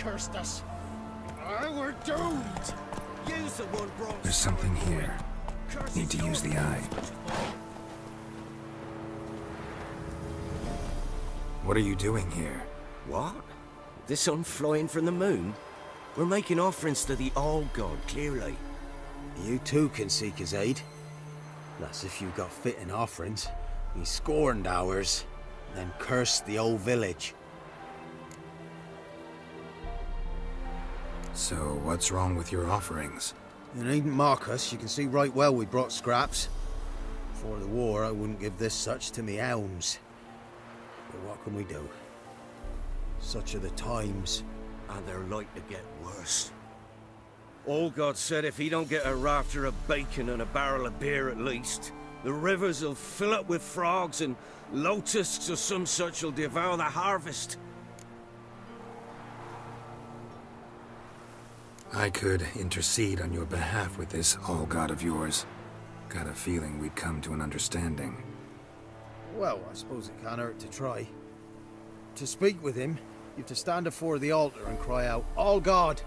cursed us. Uh, we're doomed. Use the one brought There's something here. Need to use the eye. What are you doing here? What? This sun flying from the moon? We're making offerings to the All God, clearly. You too can seek his aid. That's if you've got fitting offerings. He scorned ours, then cursed the old village. So, what's wrong with your offerings? You needn't mock us, you can see right well we brought scraps. Before the war, I wouldn't give this such to me elms. But what can we do? Such are the times. And they're like to get worse. All God said if he don't get a rafter of bacon and a barrel of beer at least, the rivers will fill up with frogs and locusts or some such will devour the harvest. I could intercede on your behalf with this all god of yours. Got a feeling we'd come to an understanding. Well, I suppose it can't hurt to try. To speak with him, you've to stand before the altar and cry out, All God,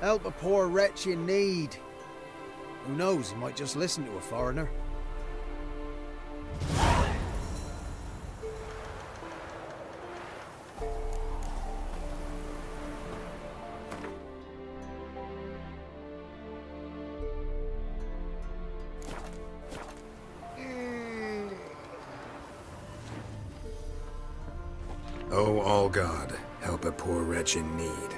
help a poor wretch in need. Who knows, he might just listen to a foreigner. Oh, all god, help a poor wretch in need.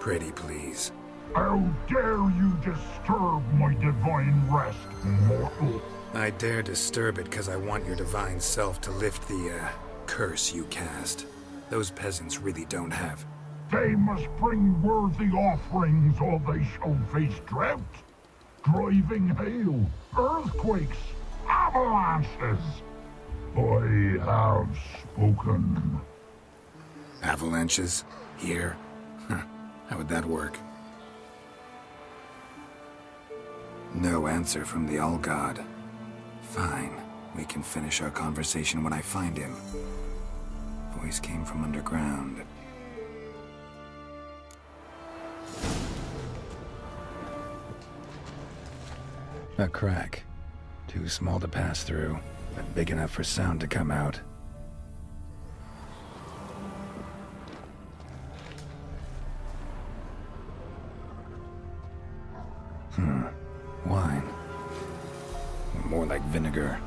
Pretty please. How dare you disturb my divine rest, mortal? I dare disturb it because I want your divine self to lift the, uh, curse you cast. Those peasants really don't have. They must bring worthy offerings or they shall face drought, driving hail, earthquakes, avalanches. I have spoken. Avalanches? Here? How would that work? No answer from the All God. Fine. We can finish our conversation when I find him. Voice came from underground. A crack. Too small to pass through, but big enough for sound to come out. Hmm. Wine. More like vinegar.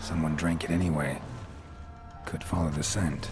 Someone drank it anyway. Could follow the scent.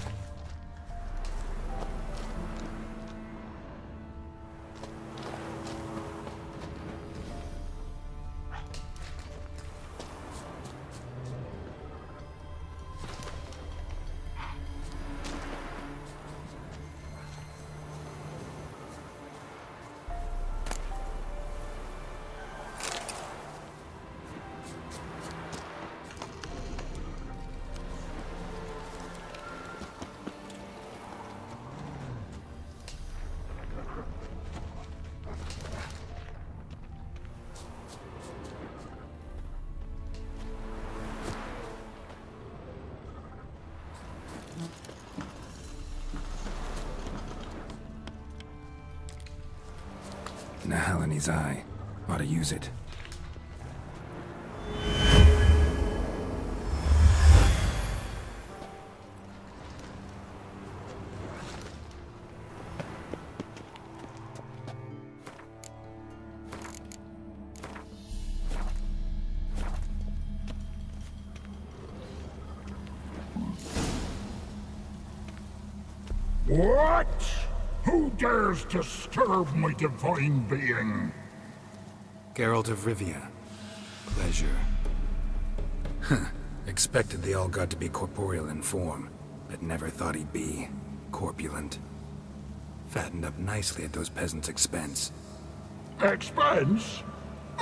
Nehaleni's eye. Ought to use it. What? Who dares disturb my divine being? Geralt of Rivia. Pleasure. Huh. Expected the All God to be corporeal in form, but never thought he'd be corpulent. Fattened up nicely at those peasants' expense. Expense?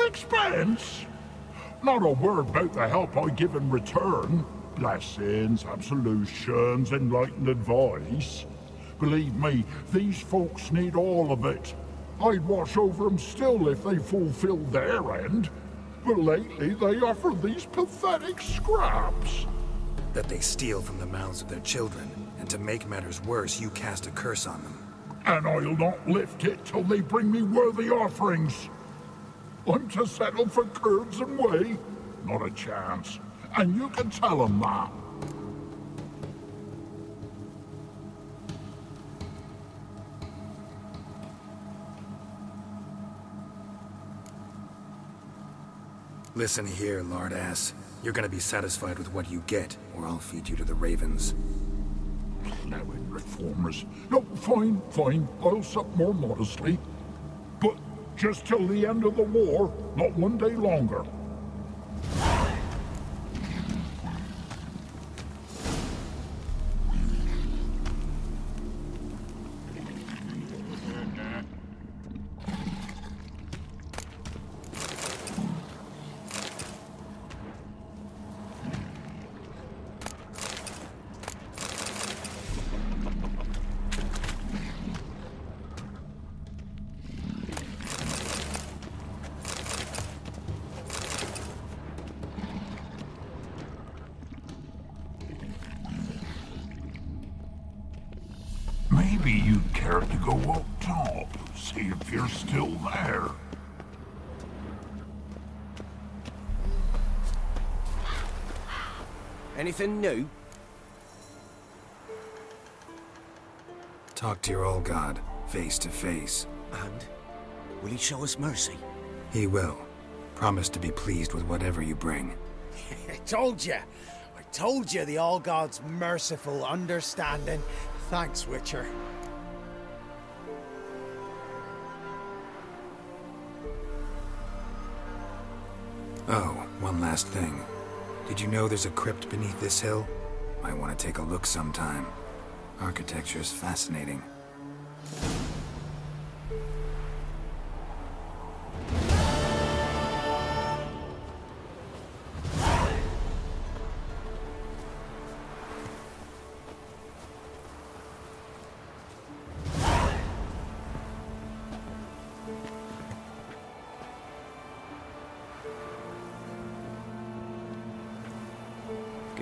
Expense? Not a word about the help I give in return. Blessings, absolutions, enlightened advice. Believe me, these folks need all of it. I'd watch over them still if they fulfilled their end. But lately they offer these pathetic scraps. That they steal from the mouths of their children, and to make matters worse, you cast a curse on them. and I'll not lift it till they bring me worthy offerings. I'm to settle for curds and whey? Not a chance. And you can tell them that. Listen here, lard ass. You're gonna be satisfied with what you get, or I'll feed you to the ravens. Plowing reformers. No, fine, fine. I'll sup more modestly. But just till the end of the war, not one day longer. Maybe you'd care to go up top, see if you're still there. Anything new? Talk to your old god, face to face. And will he show us mercy? He will. Promise to be pleased with whatever you bring. I told you. I told you the All God's merciful, understanding. Thanks, Witcher. Oh, one last thing. Did you know there's a crypt beneath this hill? Might want to take a look sometime. Architecture's fascinating.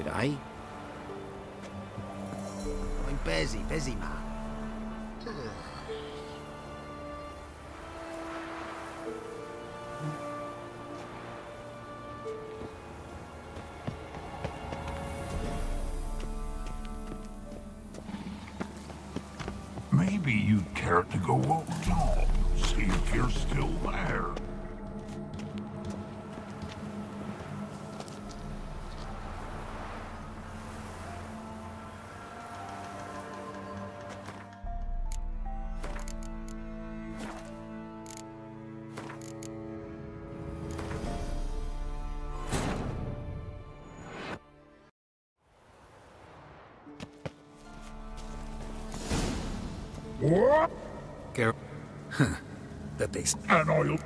G'day. Eh? I'm busy, busy man. Maybe you'd care to go up top, see if you're still there. What? Gar- that they s- And I'll...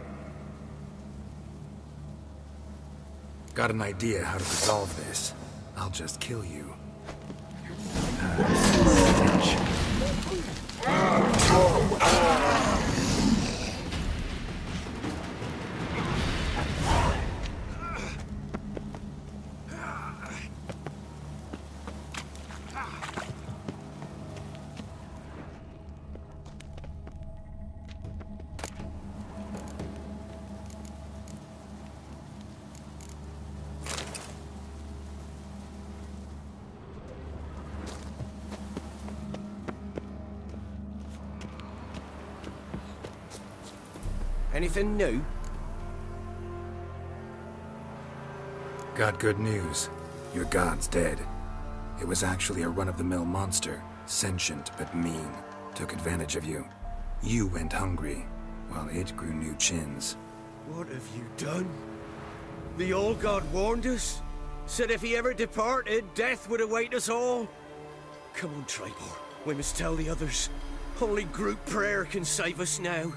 got an idea how to resolve this. I'll just kill you. Anything new? Got good news. Your god's dead. It was actually a run-of-the-mill monster, sentient but mean. Took advantage of you. You went hungry, while it grew new chins. What have you done? The old god warned us? Said if he ever departed, death would await us all? Come on, Trebor. We must tell the others. Only group prayer can save us now.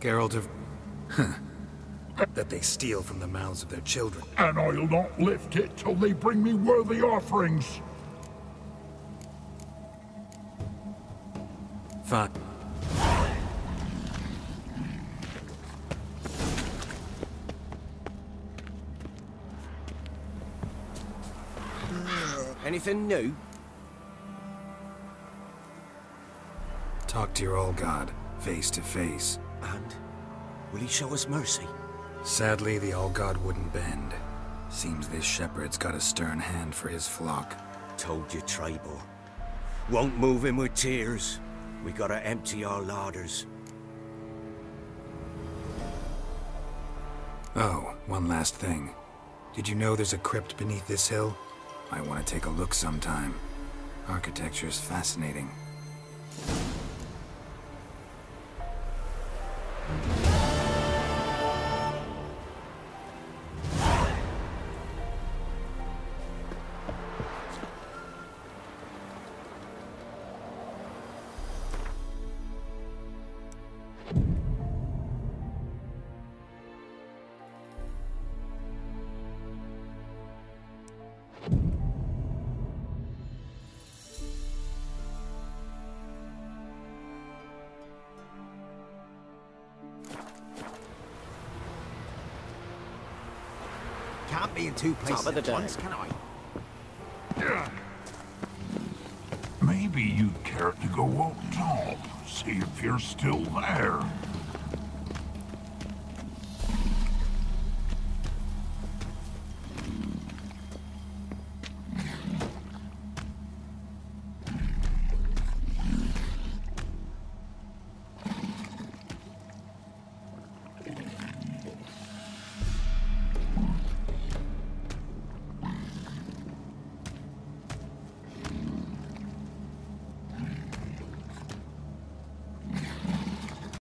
Geralt of... Huh. that they steal from the mouths of their children. And I'll not lift it till they bring me worthy offerings. Fine. Anything new? Talk to your old god, face to face. And will he show us mercy? Sadly, the All God wouldn't bend. Seems this shepherd's got a stern hand for his flock. Told you, Trebor. Won't move him with tears. We gotta empty our larders. Oh, one last thing. Did you know there's a crypt beneath this hill? I want to take a look sometime. Architecture's fascinating. Can't be in two places of the at day. once, can I? Maybe you'd care to go up top, see if you're still there.